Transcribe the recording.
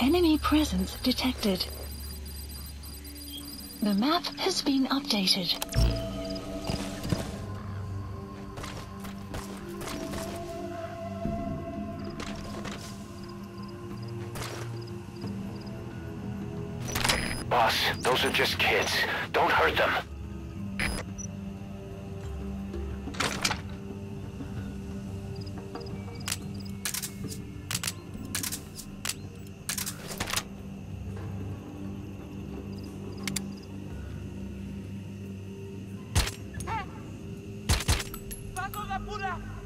Enemy presence detected. The map has been updated. Boss, those are just kids. Don't hurt them. Bruder!